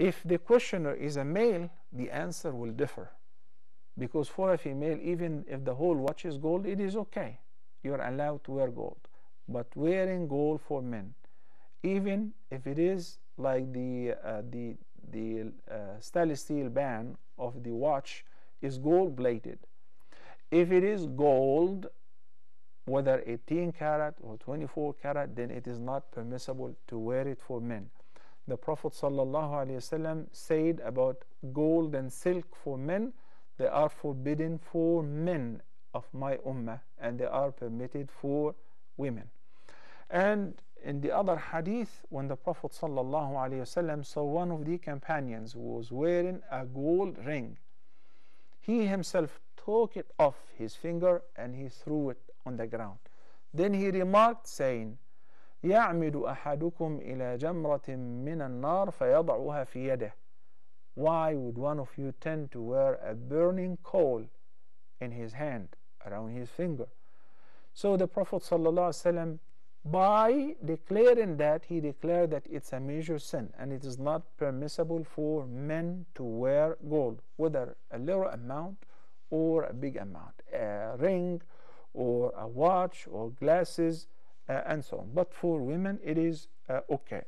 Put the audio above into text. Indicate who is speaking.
Speaker 1: if the questioner is a male the answer will differ. Because for a female even if the whole watch is gold it is okay. You're allowed to wear gold. But wearing gold for men even if it is like the uh, the the uh, stainless steel band of the watch is gold plated if it is gold whether 18 karat or 24 karat then it is not permissible to wear it for men the prophet ﷺ said about gold and silk for men they are forbidden for men of my ummah and they are permitted for women. And in the other hadith when the prophet ﷺ saw one of the companions who was wearing a gold ring he himself took it off his finger and he threw it on the ground. Then he remarked saying يعمد أحدكم إلى جمرة من النار فيضعها في يده Why would one of you tend to wear a burning coal in his hand, around his finger? So the Prophet ﷺ, by declaring that, he declared that it's a major sin and it is not permissible for men to wear gold, whether a little amount or a big amount, a ring or a watch or glasses uh, and so on. But for women, it is uh, okay.